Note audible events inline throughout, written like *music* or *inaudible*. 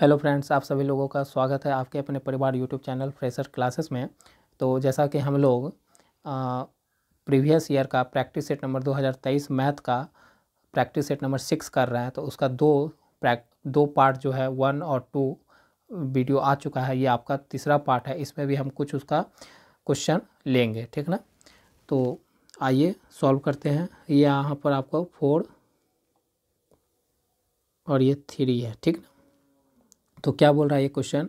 Hello friends, आप सभी लोगों का स्वागत है आपके अपने परिवार यूट्यूब चैनल फ्रेशर क्लासेस में। तो जैसा कि हम लोग प्रीवियस ईयर का प्रैक्टिस सेट नंबर 2023 मैथ का प्रैक्टिस सेट नंबर सिक्स कर रहे हैं तो उसका दो प्रैक, दो पार्ट जो है, वन और टू वीडियो आ चुका है। ये आपका तीसरा पार्ट है, इसमें भी हम कुछ उसका क्वेश्चन लेंगे, ठीक ना? तो आइए सॉल्व करते हैं। ये यहाँ पर आपको फोर और ये थ्री है, ठीक ना? तो क्या बोल रहा है ये क्वेश्चन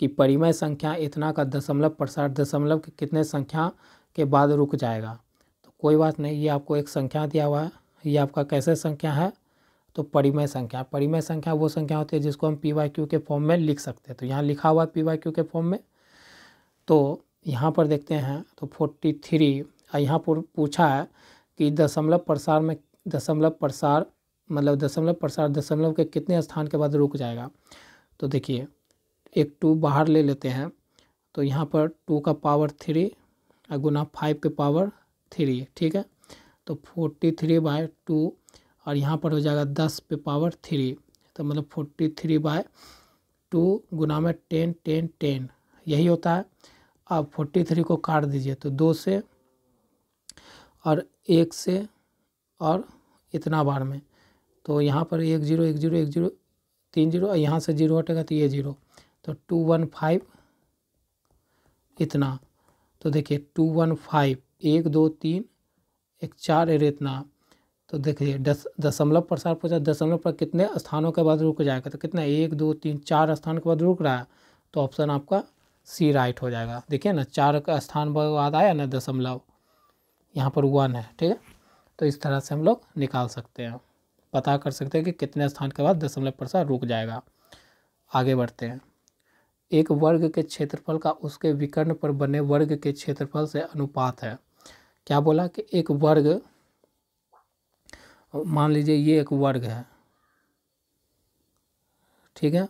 कि परिमय संख्या इतना का दशमलव प्रसार दशमलव के कितने संख्या के बाद रुक जाएगा? तो कोई बात नहीं, ये आपको एक संख्या दिया हुआ है। ये आपका कैसे संख्या है? तो परिमय संख्या। परिमय संख्या वो संख्या होती है जिसको हम पी वाई क्यू के फॉर्म में लिख सकते हैं। तो यहाँ लिखा हुआ है पी वाई क्यू के फॉर्म में। तो यहाँ पर देखते हैं तो फोर्टी थ्री यहाँ पर पूछा है कि दशमलव प्रसार में, दशमलव प्रसार मतलब दशमलव प्रसार दशमलव के कितने स्थान के बाद रुक जाएगा? तो देखिए, एक टू बाहर ले लेते हैं। तो यहाँ पर टू का पावर थ्री और गुना फाइव के पावर थ्री, ठीक है? तो फोर्टी थ्री बाय टू, और यहाँ पर हो जाएगा दस पे पावर थ्री। तो मतलब फोर्टी थ्री बाय टू गुना में टेन टेन टेन, यही होता है। आप फोर्टी थ्री को काट दीजिए तो दो से, और एक से, और इतना बार में। तो यहाँ पर एक ज़ीरो एक ज़ीरो एक ज़ीरो तीन ज़ीरो यहाँ से ज़ीरो हटेगा तो ये ज़ीरो। तो टू वन फाइव इतना। तो देखिए टू वन फाइव एक, दो, तीन, एक, चार एर इतना। तो देखिए दस, दशमलव प्रसार पूछा दशमलव पर कितने स्थानों के बाद रुक जाएगा? तो कितना? एक, दो, तीन, चार स्थान के बाद रुक रहा है। तो ऑप्शन आपका सी राइट हो जाएगा। देखिए ना, चार स्थान बाद आया ना दशमलव। यहाँ पर वन है, ठीक है? तो इस तरह से हम लोग निकाल सकते हैं। पता कर सकते हैं कि कितने स्थान के बाद दशमलव प्रसार रुक जाएगा। आगे बढ़ते हैं। एक वर्ग के क्षेत्रफल का उसके विकर्ण पर बने वर्ग के क्षेत्रफल से अनुपात है। क्या बोला कि एक वर्ग मान लीजिए ये एक वर्ग है। ठीक है?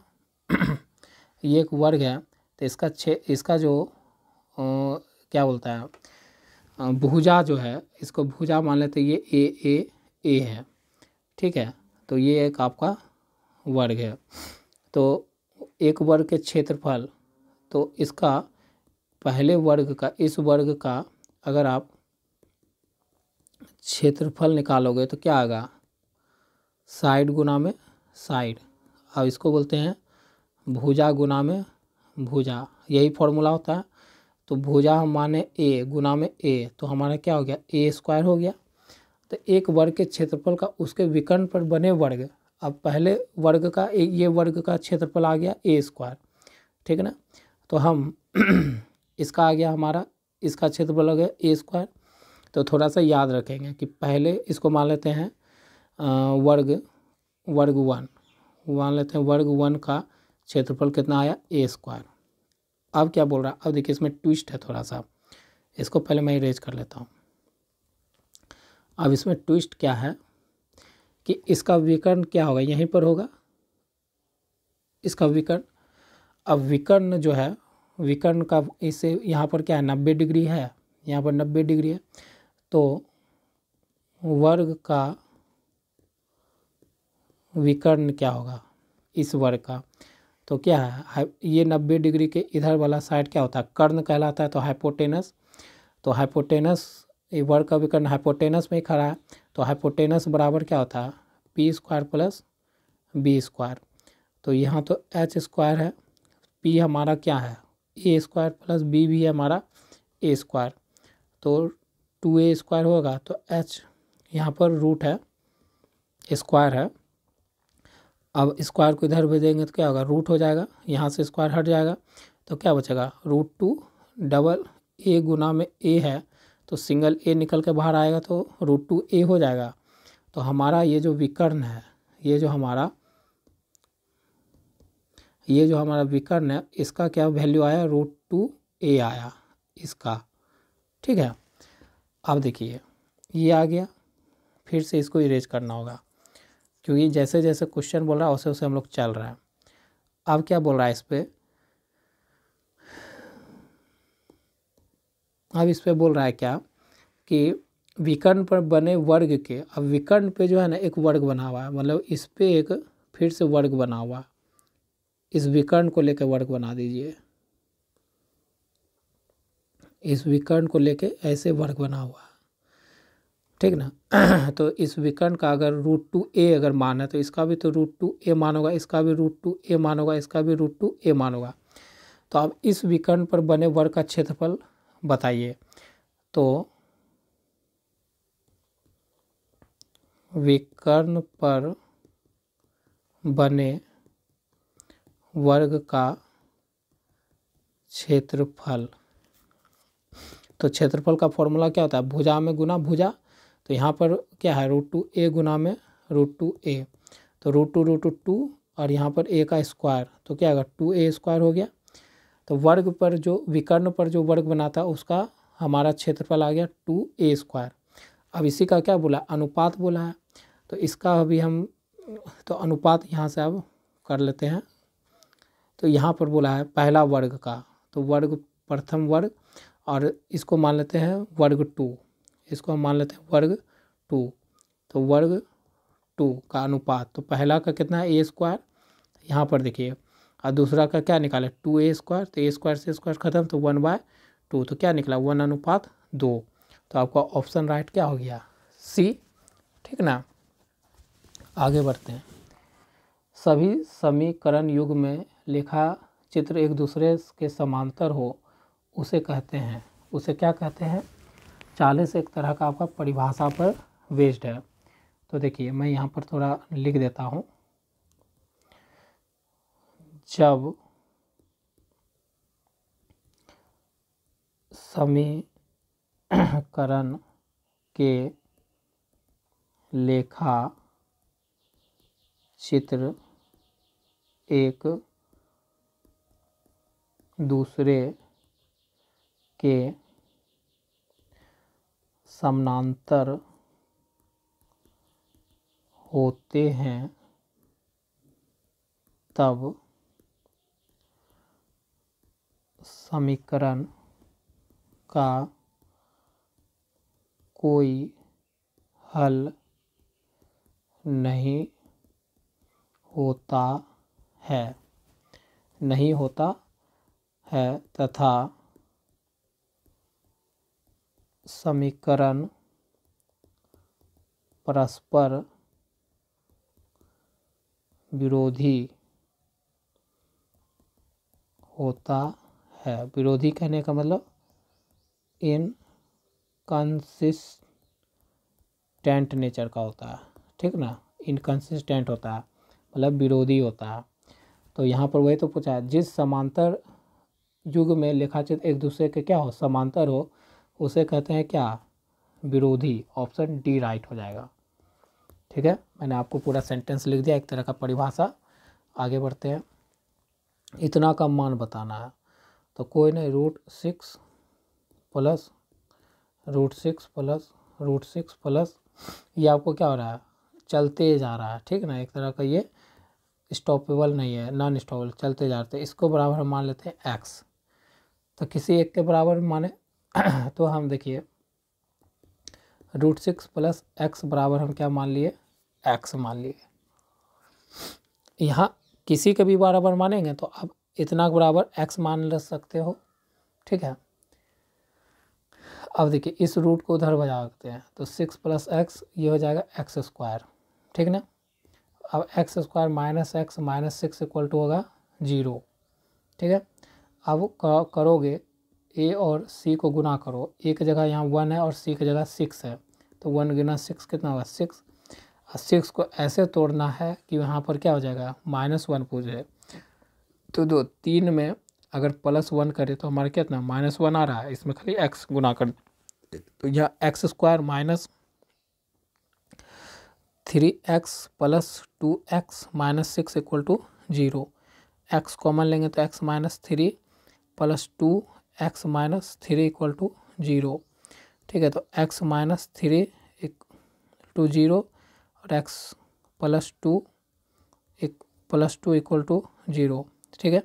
ये एक वर्ग है तो इसका छे इसका जो आ, क्या बोलता है भुजा जो है इसको भुजा मान लेते ये ए ए ए है। ठीक है? तो ये एक आपका वर्ग है। तो एक वर्ग के क्षेत्रफल तो इसका पहले वर्ग का, इस वर्ग का अगर आप क्षेत्रफल निकालोगे तो क्या आएगा? साइड गुना में साइड। अब इसको बोलते हैं भुजा गुना में भुजा। यही फॉर्मूला होता है। तो भुजा हम माने ए, गुना में ए। तो हमारा क्या हो गया? ए स्क्वायर हो गया। तो एक वर्ग के क्षेत्रफल का उसके विकर्ण पर बने वर्ग, अब पहले वर्ग का एक ये वर्ग का क्षेत्रफल आ गया ए स्क्वायर, ठीक है ना? तो हम *clears throat* इसका आ गया हमारा, इसका क्षेत्रफल हो गया ए स्क्वायर। तो थोड़ा सा याद रखेंगे कि पहले इसको मान लेते हैं वर्ग वर्ग वन, मान लेते हैं वर्ग वन का क्षेत्रफल कितना आया? A square. अब क्या बोल रहा है? अब देखिए इसमें ट्विस्ट है थोड़ा सा, इसको पहले मैं इरेज कर लेता हूँ। अब इसमें ट्विस्ट क्या है? कि इसका विकर्ण क्या होगा? यहीं पर होगा। इसका विकर्ण। अब विकर्ण जो है, विकर्ण का इसे यहाँ पर क्या है? नब्बे डिग्री है। यहाँ पर नब्बे डिग्री है। तो वर्ग का विकर्ण क्या होगा? इस वर्ग का। तो क्या है? ये नब्बे डिग्री के इधर वाला साइड क्या होता है? कर्ण कहलाता है तो हाइपोटेनस तो हाइपोटेनस ये वर्ग का विकर्ण हाइपोटेनस में खड़ा है तो हाइपोटेनस बराबर क्या होता है? P square plus b square तो यहाँ तो एच स्क्वायर है। पी हमारा क्या है? ए स्क्वायर प्लस बी भी है हमारा ए स्क्वायर तो टू ए स्क्वायर होगा तो एच यहाँ पर रूट है स्क्वायर है। अब स्क्वायर को इधर भेजेंगे तो क्या होगा? रूट हो जाएगा। यहाँ से स्क्वायर हट जाएगा। तो क्या बचेगा? रूट टू डबल ए गुना में ए है। तो सिंगल ए निकल के बाहर आएगा तो रूट टू ए हो जाएगा। तो हमारा ये जो विकर्ण है, ये जो हमारा, ये जो हमारा विकर्ण है, इसका क्या वैल्यू आया? रूट टू ए आया इसका। ठीक है? अब देखिए, ये आ गया। फिर से इसको इरेज करना होगा। क्योंकि जैसे जैसे क्वेश्चन बोल रहा है वैसे वैसे हम लोग चल रहे हैं। अब क्या बोल रहा है इस पर अब इस पर बोल रहा है क्या कि विकर्ण पर बने वर्ग के, अब विकर्ण पे जो है ना एक वर्ग बना हुआ है मतलब इस पर एक फिर से वर्ग बना हुआ इस विकर्ण को लेकर वर्ग बना दीजिए। इस विकर्ण को लेके ऐसे वर्ग बना हुआ है। ठीक ना? *clears throat* तो इस विकर्ण का अगर रूट टू ए अगर मान है तो इसका भी तो रूट टू ए मान होगा इसका भी रूट टू ए मान होगा इसका भी रूट टू ए मान होगा तो अब इस विकर्ण पर बने वर्ग का क्षेत्रफल बताइए। तो विकर्ण पर बने वर्ग का क्षेत्रफल। तो क्षेत्रफल का फॉर्मूला क्या होता है? भुजा में गुना भुजा तो यहाँ पर क्या है? रूट टू ए गुना में रूट टू ए। तो root two root two two और यहाँ पर ए का स्क्वायर तो क्या होगा टू ए स्क्वायर हो गया। तो वर्ग पर जो विकर्ण पर जो वर्ग बनाता है उसका हमारा क्षेत्रफल आ गया टू ए स्क्वायर। अब इसी का क्या बोला? अनुपात बोला है। तो इसका अभी हम तो अनुपात यहाँ से अब कर लेते हैं। तो यहाँ पर बोला है पहला वर्ग का तो वर्ग प्रथम वर्ग, और इसको मान लेते हैं वर्ग टू। इसको हम मान लेते हैं वर्ग टू। तो वर्ग टू का अनुपात तो पहला का कितना है? A square. यहाँ पर देखिए और दूसरा का क्या निकाले? टू ए स्क्वायर तो ए स्क्वायर से स्क्वायर खत्म तो वन बाय टू तो क्या निकला? वन अनुपात दो। तो आपका ऑप्शन राइट क्या हो गया? सी। ठीक ना? आगे बढ़ते हैं। सभी समीकरण युग में लिखा चित्र एक दूसरे के समांतर हो, उसे कहते हैं। उसे क्या कहते हैं? चालीस एक तरह का आपका परिभाषा पर वेस्ड है। तो देखिए, मैं यहाँ पर थोड़ा लिख देता हूँ। जब समीकरण के लेखा चित्र एक दूसरे के समानांतर होते हैं तब समीकरण का कोई हल नहीं होता है। नहीं होता है तथा समीकरण परस्पर विरोधी होता है। विरोधी कहने का मतलब इन कंसिस्टेंट नेचर का होता है, ठीक ना? इनकन्सिस्टेंट होता है मतलब विरोधी होता है। तो यहाँ पर वही तो पूछा है, जिस समांतर युग में लेखाचित्र एक दूसरे के क्या हो, समांतर हो, उसे कहते हैं क्या? विरोधी ऑप्शन डी राइट हो जाएगा। ठीक है? मैंने आपको पूरा सेंटेंस लिख दिया, एक तरह का परिभाषा। आगे बढ़ते हैं। इतना का मान बताना है। तो कोई नहीं root six plus root six plus root six plus ये आपको क्या हो रहा है? चलते जा रहा है, ठीक ना? एक तरह का ये स्टॉपेबल नहीं है नॉन स्टॉपेबल चलते जाते इसको बराबर हम मान लेते हैं एक्स तो किसी एक के बराबर माने *clears throat* तो हम देखिए रूट सिक्स प्लस एक्स बराबर हम क्या मान लिए? एक्स मान लिए। यहाँ किसी के भी बराबर मानेंगे तो आप इतना बराबर एक्स मान ले सकते हो, ठीक है? अब देखिए, इस रूट को उधर बजा सकते हैं तो सिक्स प्लस एक्स ये हो जाएगा एक्स स्क्वायर ठीक ना? अब x square minus x minus six equal to होगा ज़ीरो ठीक है? अब करोगे ए और सी को गुना करो ए की जगह यहाँ वन है और सी की जगह सिक्स है तो वन गुना सिक्स कितना होगा? सिक्स और सिक्स को ऐसे तोड़ना है कि वहाँ पर क्या हो जाएगा? माइनस वन पूछ है। तो दो, तीन में अगर प्लस वन करें तो हमारा कितना माइनस वन आ रहा है, इसमें खाली एक्स गुना कर तो यह x square minus three x plus two x minus six equal to zero x common लेंगे तो x minus three plus two x minus three equal to zero ठीक है तो x minus three two zero और x plus two एक plus two equal to zero ठीक है?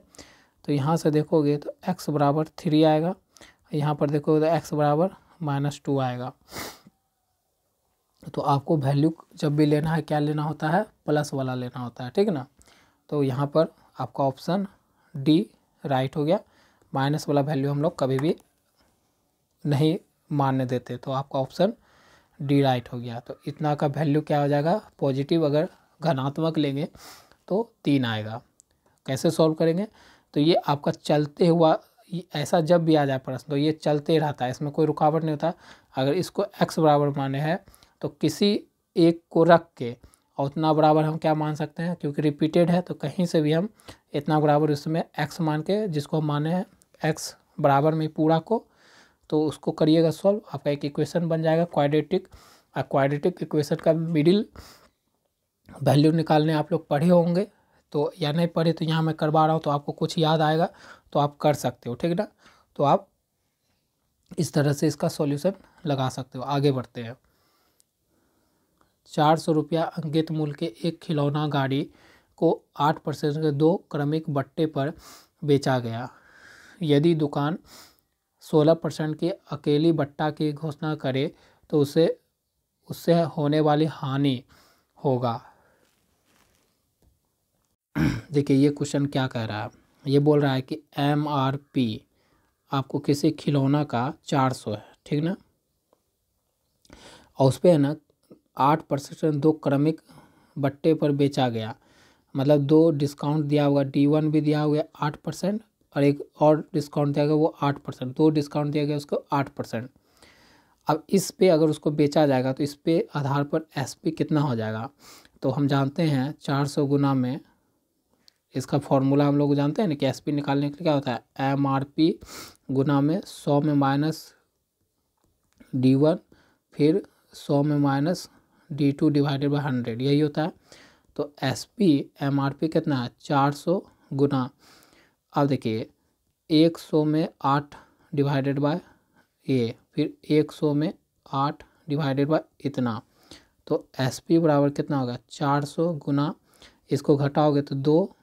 तो यहाँ से देखोगे तो एक्स बराबर थ्री आएगा। यहाँ पर देखोगे तो एक्स बराबर माइनस टू आएगा। तो आपको वैल्यू जब भी लेना है, क्या लेना होता है? प्लस वाला लेना होता है, ठीक ना? तो यहाँ पर आपका ऑप्शन डी राइट हो गया। माइनस वाला वैल्यू हम लोग कभी भी नहीं मानने देते तो आपका ऑप्शन डी राइट हो गया। तो इतना का वैल्यू क्या हो जाएगा? पॉजिटिव अगर घनात्मक लेंगे तो तीन आएगा। कैसे सॉल्व करेंगे? तो ये आपका चलते हुआ ऐसा जब भी आ जाए प्रश्न तो ये चलते रहता है, इसमें कोई रुकावट नहीं होता। अगर इसको एक्स बराबर माने हैं तो किसी एक को रख के, और उतना बराबर हम क्या मान सकते हैं? क्योंकि रिपीटेड है तो कहीं से भी हम इतना बराबर उसमें एक्स मान के, जिसको हम माने हैं एक्स बराबर में पूरा को तो उसको करिएगा सॉल्व। आपका एक इक्वेशन बन जाएगा क्वाड्रेटिक और क्वाड्रेटिक इक्वेशन का मिडिल वैल्यू निकालने आप लोग पढ़े होंगे। तो या नहीं पढ़े तो यहाँ मैं करवा रहा हूँ तो आपको कुछ याद आएगा तो आप कर सकते हो, ठीक ना? तो आप इस तरह से इसका सॉल्यूशन लगा सकते हो, आगे बढ़ते हैं। चार सौ रुपया अंकित मूल्य के एक खिलौना गाड़ी को आठ परसेंट के दो क्रमिक बट्टे पर बेचा गया। यदि दुकान सोलह परसेंट की अकेली बट्टा की घोषणा करे तो उसे, उससे होने वाली हानि होगा। *clears throat* देखिए, ये क्वेश्चन क्या कह रहा है? ये बोल रहा है कि एम आर पी आपको किसी खिलौना का चार सौ है, ठीक ना? और उस पर है ना, आठ परसेंट दो क्रमिक बट्टे पर बेचा गया। मतलब दो डिस्काउंट दिया हुआ डी वन भी दिया हुआ आठ परसेंट और एक और डिस्काउंट दिया गया वो आठ परसेंट। दो डिस्काउंट दिया गया उसको आठ परसेंट। अब इस पे अगर उसको बेचा जाएगा तो इस पे आधार पर एस पी कितना हो जाएगा? तो हम जानते हैं चार सौ गुना में इसका फॉर्मूला हम लोग जानते हैं ना कि एस पी निकालने के लिए क्या होता है? एम आर पी गुना में सौ में माइनस डी वन, फिर सौ में minus d two divided by hundred यही होता है। तो S P M R P कितना है? चार सौ गुना। अब देखिए, एक सौ में आठ डिवाइडेड बाय ए फिर एक सौ में आठ डिवाइडेड बाय इतना। तो एस पी बराबर कितना होगा? चार सौ गुना। इसको घटाओगे तो दो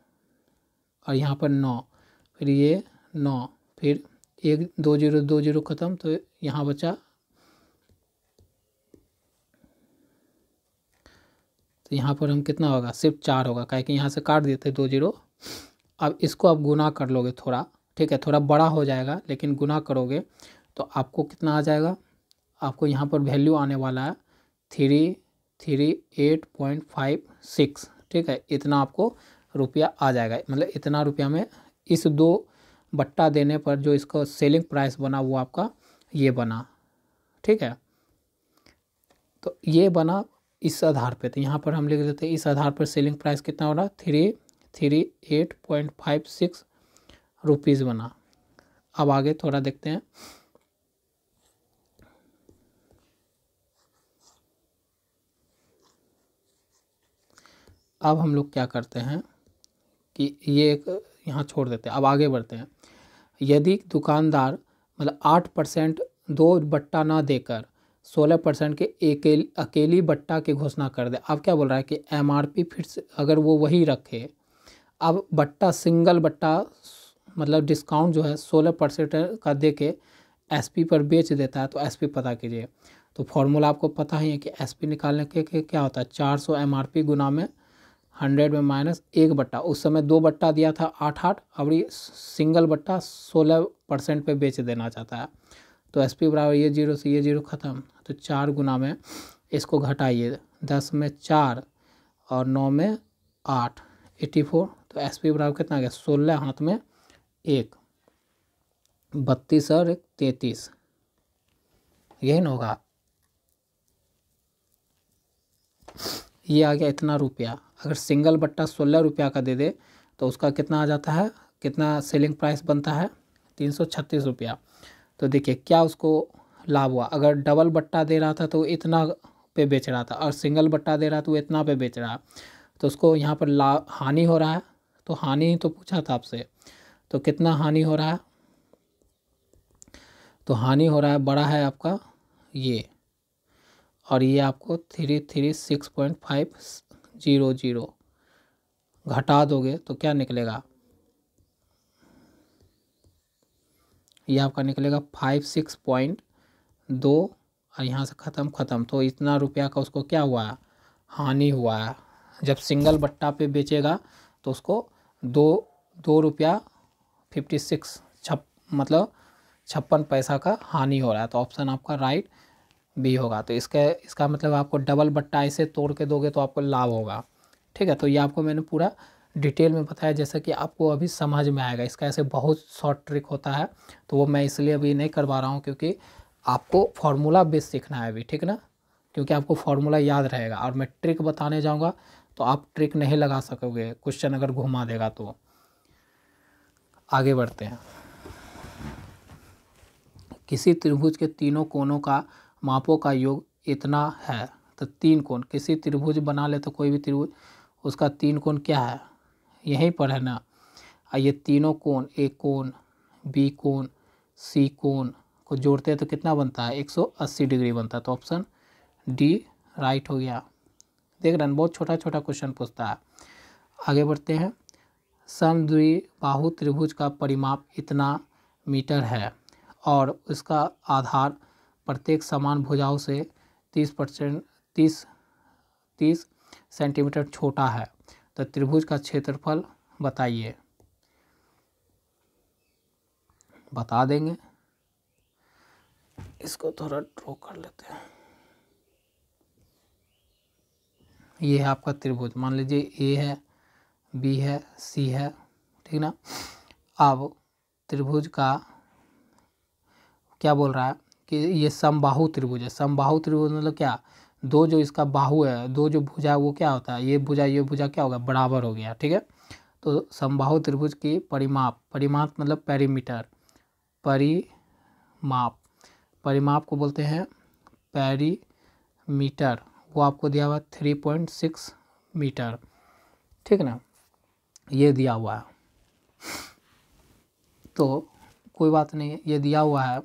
और यहाँ पर नौ। फिर ये नौ। फिर एक, दो ज़ीरो दो ज़ीरो ख़त्म तो यहाँ बचा। तो यहाँ पर हम कितना होगा? सिर्फ़ चार होगा। क्या कि यहाँ से काट देते दो ज़ीरो। अब इसको आप गुना कर लोगे थोड़ा। ठीक है, थोड़ा बड़ा हो जाएगा, लेकिन गुना करोगे तो आपको कितना आ जाएगा? आपको यहाँ पर वैल्यू आने वाला है three three eight point five six ठीक है, इतना आपको रुपया आ जाएगा। मतलब इतना रुपया में इस दो बट्टा देने पर जो इसका सेलिंग प्राइस बना, वो आपका ये बना। ठीक है? तो ये बना इस आधार पे। तो यहाँ पर हम लिख देते हैं, इस आधार पर सेलिंग प्राइस कितना हो रहा? Three three eight point five six rupees बना। अब आगे थोड़ा देखते हैं। अब हम लोग क्या करते हैं? कि ये एक यहाँ छोड़ देते हैं अब आगे बढ़ते हैं। यदि दुकानदार मतलब आठ परसेंट दो बट्टा ना देकर सोलह परसेंट के एक अकेली बट्टा की घोषणा कर दे अब क्या बोल रहा है कि एमआरपी फिर से अगर वो वही रखे अब बट्टा सिंगल बट्टा मतलब डिस्काउंट जो है सोलह परसेंट का दे के एसपी पर बेच देता है तो एसपी पता कीजिए। तो फॉर्मूला आपको पता ही है कि एसपी निकालने के, के क्या होता है? चार सौ एम गुना में हंड्रेड में माइनस एक बट्टा, उस समय दो बट्टा दिया था आठ आठ, अब ये सिंगल बट्टा सोलह परसेंट पर बेच देना चाहता है। तो एस पी बराबर ये ज़ीरो से ये ज़ीरो ख़त्म तो चार गुना में इसको घटाइए, दस में चार और नौ में आठ एट्टी फोर तो एस पी बराबर कितना गया, सोलह हाथ में एक, बत्तीस और एक तैतीस, यही ना होगा। ये आ गया इतना रुपया। अगर सिंगल बट्टा सोलह रुपया का दे दे तो उसका कितना आ जाता है? कितना सेलिंग प्राइस बनता है? तीन सौ छत्तीस रुपया। तो देखिए, क्या उसको लाभ हुआ? अगर डबल बट्टा दे रहा था तो इतना पे बेच रहा था। और सिंगल बट्टा दे रहा था तो इतना पे बेच रहा। तो उसको यहाँ पर ला, हानि हो रहा है। तो हानि तो पूछा था आपसे। तो कितना हानि हो रहा है? तो हानि हो रहा है, बड़ा है आपका ये। और ये आपको three three six point five zero zero. घटा दोगे तो क्या निकलेगा? ये आपका निकलेगा फाइव सिक्स पॉइंट दो और यहाँ से ख़त्म ख़त्म। तो इतना रुपया का उसको क्या हुआ? है हानि हुआ। है जब सिंगल बट्टा पे बेचेगा तो उसको दो दो रुपया फिफ्टी सिक्स छप मतलब छप्पन पैसा का हानि हो रहा है। तो ऑप्शन आपका राइट बी होगा। तो इसका इसका मतलब आपको डबल बट्टा ऐसे तोड़ के दोगे तो आपको लाभ होगा। ठीक है तो ये आपको मैंने पूरा डिटेल में बताया, जैसे कि आपको अभी समझ में आएगा। इसका ऐसे बहुत शॉर्ट ट्रिक होता है तो वो मैं इसलिए अभी नहीं करवा रहा हूँ, क्योंकि आपको फार्मूला बेस सीखना है अभी, ठीक ना? क्योंकि आपको फार्मूला याद रहेगा। और मैं ट्रिक बताने जाऊँगा तो आप ट्रिक नहीं लगा सकोगे। क्वेश्चन अगर घुमा देगा तो। आगे बढ़ते हैं। किसी त्रिभुज के तीनों कोनों का मापों का योग इतना है? तो तीन कोण। किसी त्रिभुज बना ले तो कोई भी त्रिभुज, उसका तीन कोण क्या है? यहीं पर है ना। ये तीनों कोण ए कोण, बी कोण, सी कोण को जोड़ते हैं तो कितना बनता है? 180 डिग्री बनता है। तो ऑप्शन डी राइट हो गया। देख रहे हैं, बहुत छोटा छोटा क्वेश्चन पूछता है। आगे बढ़ते हैं। समद्विबाहु त्रिभुज का परिमाप इतना मीटर है और उसका आधार प्रत्येक समान भुजाओं से तीस परसेंट, तीस तीस सेंटीमीटर छोटा है। तो त्रिभुज का क्षेत्रफल बताइए। बता देंगे। इसको थोड़ा ड्रॉ कर लेते हैं। ये है आपका त्रिभुज। मान लीजिए ए है बी है सी है, ठीक ना? अब त्रिभुज का क्या बोल रहा है? कि ये समबाहु त्रिभुज है। समबाहु त्रिभुज मतलब क्या? दो जो इसका बाहु है, दो जो भुजा है, वो क्या होता है? ये भुजा ये भुजा क्या होगा? बराबर हो गया, ठीक है? तो समबाहु त्रिभुज की परिमाप परिमाप मतलब पेरीमीटर परिमाप। परिमाप को बोलते हैं पेरीमीटर वो आपको दिया हुआ थ्री पॉइंट सिक्स मीटर ठीक ना? ये दिया हुआ है। तो कोई बात नहीं, ये दिया हुआ है।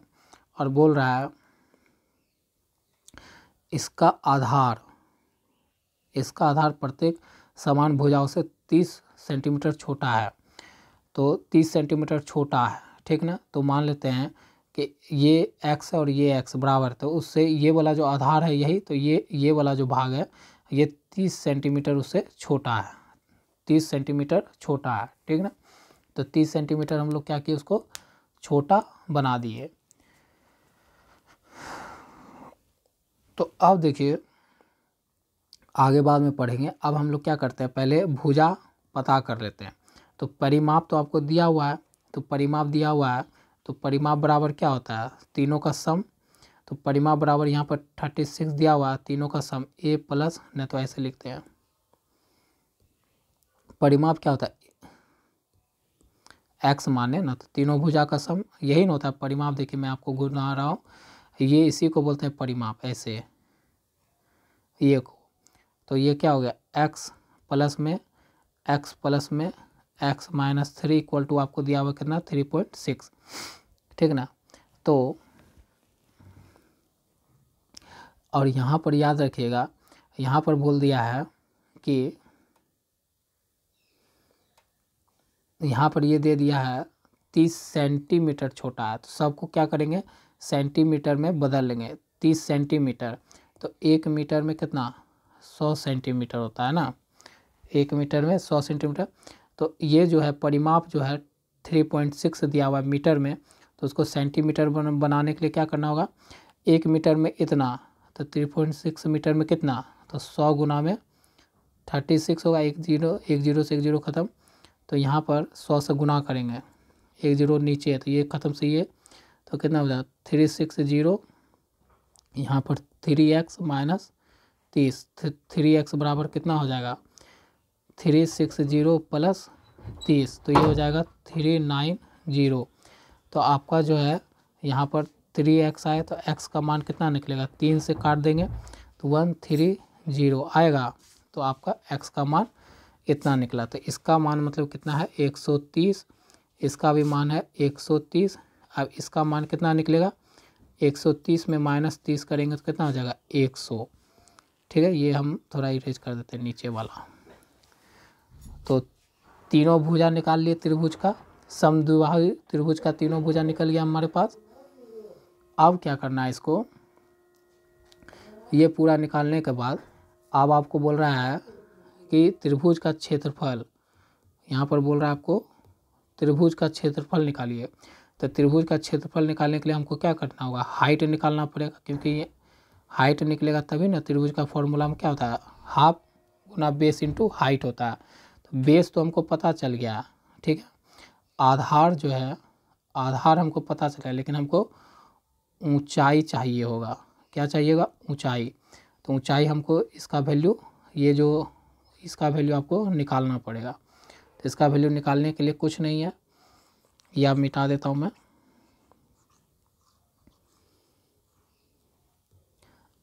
और बोल रहा है, इसका आधार इसका आधार प्रत्येक समान भुजाओं से तीस सेंटीमीटर छोटा है। तो तीस सेंटीमीटर छोटा है, ठीक ना? तो मान लेते हैं कि ये एक्स और ये एक्स बराबर तो उससे ये वाला जो आधार है यही तो ये ये वाला जो भाग है, ये तीस सेंटीमीटर उससे छोटा है, तीस सेंटीमीटर छोटा है, ठीक ना? तो तीस सेंटीमीटर हम लोग क्या किए उसको? छोटा बना दिए। तो अब देखिए, आगे बाद में पढ़ेंगे। अब हम लोग क्या करते हैं? पहले भुजा पता कर लेते हैं। तो परिमाप तो आपको दिया हुआ है। तो परिमाप दिया हुआ है। तो परिमाप बराबर क्या होता है? तीनों का सम। तो परिमाप बराबर यहाँ पर थर्टी सिक्स दिया हुआ है। तीनों का सम ए प्लस, नहीं तो ऐसे लिखते हैं। परिमाप क्या होता है? एक्स माने ना तो तीनों भुजा का सम। यही ना होता है। परिमाप देखिए, मैं आपको गुना रहा हूँ। ये इसी को बोलते हैं परिमाप, ऐसे। ये को। तो ये क्या हो गया? एक्स प्लस में एक्स प्लस में x minus three equal to आपको दिया हुआ कितना? थ्री पॉइंट सिक्स ठीक ना? तो और यहाँ पर याद रखिएगा, यहाँ पर बोल दिया है कि यहाँ पर ये दे दिया है तीस सेंटीमीटर छोटा है। तो सबको क्या करेंगे? सेंटीमीटर में बदल लेंगे, तीस सेंटीमीटर। तो एक मीटर में कितना? सौ सेंटीमीटर होता है ना? एक मीटर में सौ सेंटीमीटर। तो ये जो है, परिमाप जो है, थ्री पॉइंट सिक्स दिया हुआ है मीटर में। तो उसको सेंटीमीटर बनाने के लिए क्या करना होगा? एक मीटर में इतना तो थ्री पॉइंट सिक्स मीटर में कितना? तो सौ गुना में थर्टी सिक्स होगा, एक ज़ीरो एक ज़ीरो से एक ज़ीरो ख़त्म। तो यहाँ पर सौ से गुना करेंगे। एक ज़ीरो नीचे है तो ये ख़त्म से ये तो कितना हो जाएगा थ्री सिक्स ज़ीरो, यहाँ पर थ्री एक्स माइनस तीस थ्री एक्स बराबर कितना हो जाएगा? थ्री सिक्स ज़ीरो प्लस तीस तो ये हो जाएगा थ्री नाइन ज़ीरो। तो आपका जो है, यहाँ पर थ्री एक्स आए तो एक्स का मान कितना निकलेगा? तीन से काट देंगे तो वन थ्री ज़ीरो आएगा तो आपका एक्स का मान इतना निकला। तो इसका मान मतलब कितना है? एक सौ तीस, इसका भी मान है एक सौ तीस अब इसका मान कितना निकलेगा? 130 में माइनस तीस करेंगे तो कितना हो जाएगा? 100 ठीक है, ये हम थोड़ा इरेज कर देते हैं नीचे वाला। तो तीनों भुजा निकाल लिए त्रिभुज का। समद्विबाहु त्रिभुज का तीनों भुजा निकल गया हमारे पास। अब क्या करना है इसको? ये पूरा निकालने के बाद अब आपको बोल रहा है कि त्रिभुज का क्षेत्रफल, यहाँ पर बोल रहा है आपको, त्रिभुज का क्षेत्रफल निकालिए। तो त्रिभुज का क्षेत्रफल निकालने के लिए हमको क्या करना होगा? हाइट निकालना पड़ेगा, क्योंकि ये हाइट निकलेगा तभी ना त्रिभुज का फॉर्मूला में क्या होता है? हाफ़ गुना बेस इंटू हाइट होता है। तो बेस तो हमको पता चल गया, ठीक है? आधार जो है, आधार हमको पता चला लेकिन हमको ऊंचाई चाहिए होगा। क्या चाहिएगा ऊंचाई। तो ऊंचाई हमको इसका वैल्यू ये जो इसका वैल्यू आपको निकालना पड़ेगा। तो इसका वैल्यू निकालने के लिए कुछ नहीं है। ये मिटा देता हूँ मैं।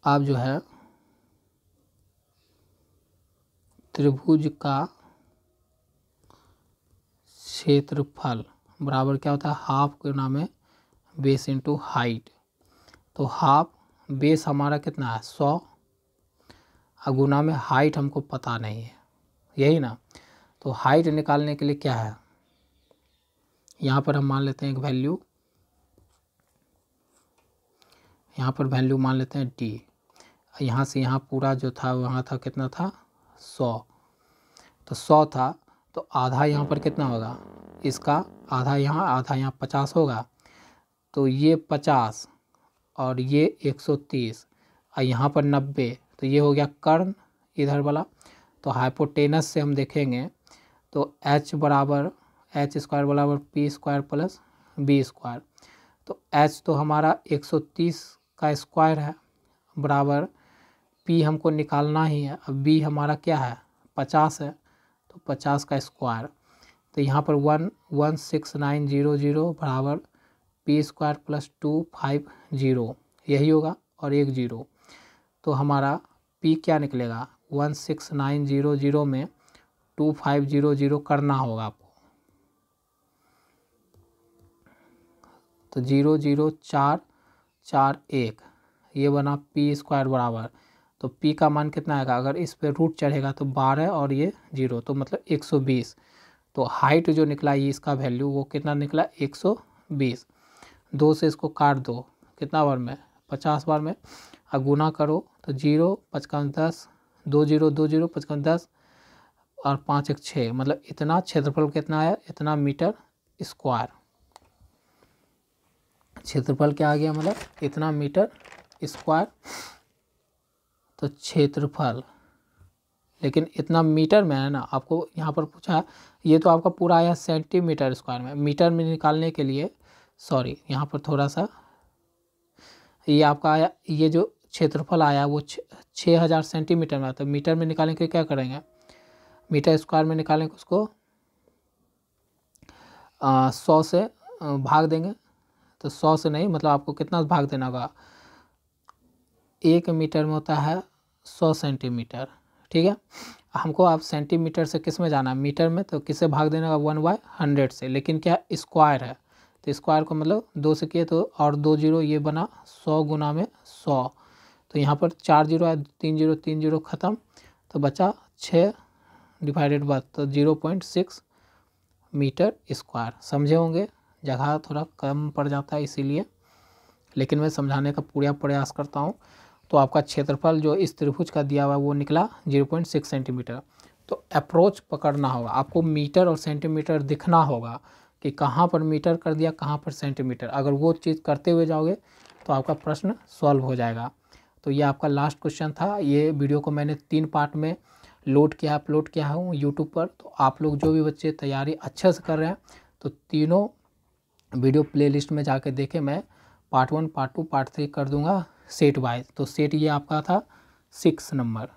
आप जो है, त्रिभुज का क्षेत्रफल बराबर क्या होता है? हाफ़ के नाम है, बेस इंटू हाइट तो हाफ़, बेस हमारा कितना है? सौ। और गुना में हाइट हमको पता नहीं है। यही ना? तो हाइट निकालने के लिए क्या है? यहाँ पर हम मान लेते हैं एक वैल्यू यहाँ पर वैल्यू मान लेते हैं डी यहाँ से यहाँ पूरा जो था, वहाँ था कितना था? सौ. तो सौ था तो आधा यहाँ पर कितना होगा? इसका आधा यहाँ आधा यहाँ पचास होगा। तो ये पचास और ये एक सौ तीस और यहाँ पर नब्बे तो ये हो गया कर्ण इधर वाला। तो हाइपोटेनस से हम देखेंगे तो एच बराबर एच स्क्वायर बराबर p square plus b square. तो एच तो हमारा 130 का स्क्वायर है, बराबर पी हमको निकालना ही है। अब बी हमारा क्या है? 50 है तो 50 का स्क्वायर। तो यहाँ पर one one six nine zero zero बराबर p square plus two five zero, यही होगा और एक ज़ीरो। तो हमारा पी क्या निकलेगा? One six nine zero zero में टू फाइव ज़ीरो ज़ीरो करना होगा आपको। तो ज़ीरो ज़ीरो चार चार एक। ये बना पी स्क्वायर बराबर। तो पी का मान कितना आएगा? अगर इस पर रूट चढ़ेगा तो बारह और ये ज़ीरो तो मतलब एक सौ बीस। तो हाइट जो निकला ये इसका वैल्यू वो कितना निकला? एक सौ बीस। दो से इसको काट दो। कितना बार में? पचास बार में। और गुना करो तो ज़ीरो, पचपन, दस। दो ज़ीरो दो ज़ीरो, पचपन, दस और पाँच एक छः। मतलब इतना क्षेत्रफल कितना है इतना मीटर स्क्वायर क्षेत्रफल क्या आ गया मतलब? इतना मीटर स्क्वायर। तो क्षेत्रफल, लेकिन इतना मीटर में है ना, आपको यहाँ पर पूछा, ये तो आपका पूरा आया सेंटीमीटर स्क्वायर में। मीटर में निकालने के लिए, सॉरी, यहाँ पर थोड़ा सा, ये आपका आया, ये जो क्षेत्रफल आया वो छः हज़ार सेंटीमीटर में आता है। मीटर में निकालने के क्या करेंगे? मीटर स्क्वायर में निकालेंगे उसको सौ से भाग देंगे। तो सौ से नहीं मतलब आपको कितना भाग देना होगा? एक मीटर में होता है सौ सेंटीमीटर, ठीक है? हमको आप सेंटीमीटर से किसमें जाना है? मीटर में तो किससे भाग देना होगा? वन बाय हंड्रेड से। लेकिन क्या स्क्वायर है? तो स्क्वायर को मतलब दो से किए तो और दो ज़ीरो, ये बना सौ गुना में सौ। तो यहाँ पर चार ज़ीरो है तीन ज़ीरो तीन ज़ीरो ख़त्म। तो बचा छः डिवाइडेड बाय तो zero point six meter square. समझे होंगे? जगह थोड़ा कम पड़ जाता है इसीलिए। लेकिन मैं समझाने का पूरा प्रयास करता हूँ। तो आपका क्षेत्रफल जो इस त्रिभुज का दिया हुआ वो निकला ज़ीरो पॉइंट सिक्स सेंटीमीटर। तो अप्रोच पकड़ना होगा। आपको मीटर और सेंटीमीटर दिखना होगा कि कहाँ पर मीटर कर दिया, कहाँ पर सेंटीमीटर अगर वो चीज़ करते हुए जाओगे तो आपका प्रश्न सॉल्व हो जाएगा। तो ये आपका लास्ट क्वेश्चन था। ये वीडियो को मैंने तीन पार्ट में लोड किया अपलोड किया हूँ यूट्यूब पर। तो आप लोग जो भी बच्चे तैयारी अच्छे से कर रहे हैं तो तीनों वीडियो प्लेलिस्ट में जाके देखें मैं part one, part two, part three कर दूँगा सेट वाइज तो सेट ये आपका था सिक्स नंबर